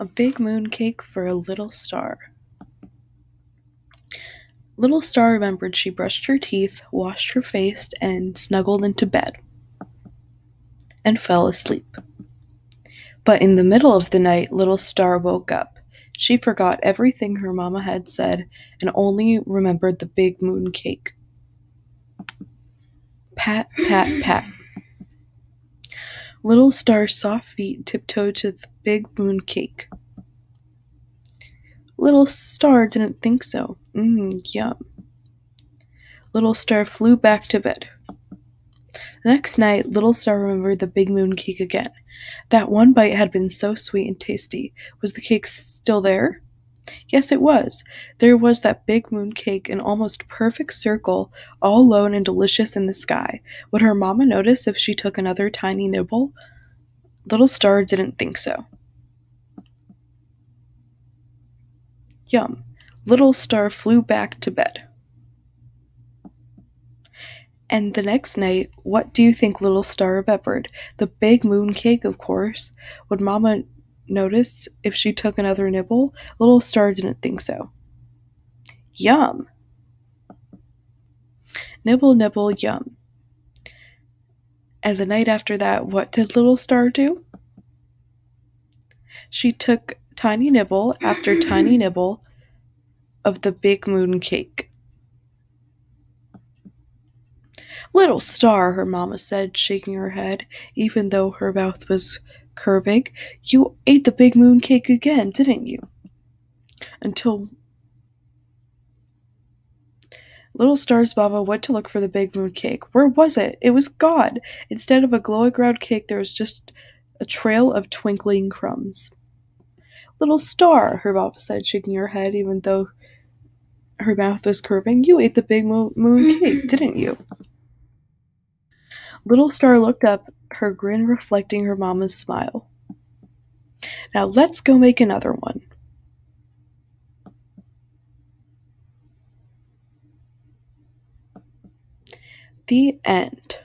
A big moon cake for a little star. Little Star remembered she brushed her teeth, washed her face, and snuggled into bed and fell asleep. But in the middle of the night, Little Star woke up. She forgot everything her mama had said and only remembered the big moon cake. Pat, pat, pat. Little Star's soft feet tiptoed to the big moon cake. Little Star didn't think so. Mmm, yum. Little Star flew back to bed. The next night, Little Star remembered the big moon cake again. That one bite had been so sweet and tasty. Was the cake still there? Yes, it was. There was that big moon cake, an almost perfect circle, all lone and delicious in the sky. Would her mamma notice if she took another tiny nibble? Little Star didn't think so. Yum. Little Star flew back to bed. And the next night, what do you think Little Star remembered? The big moon cake, of course. Would Mama notice if she took another nibble? Little Star didn't think so. Yum! Nibble, nibble, yum. And the night after that, what did Little Star do? She took tiny nibble after tiny nibble of the big moon cake. Little star, her mamma said, shaking her head, even though her mouth was curving, you ate the big moon cake again, didn't you? Until Little Star's Baba went to look for the big moon cake. Where was it? It was gone. Instead of a glowing round cake, there was just a trail of twinkling crumbs. Little Star, her Baba said, shaking her head, even though her mouth was curving. You ate the big moon cake, didn't you? Little Star looked up, her grin reflecting her mama's smile. Now let's go make another one. The end.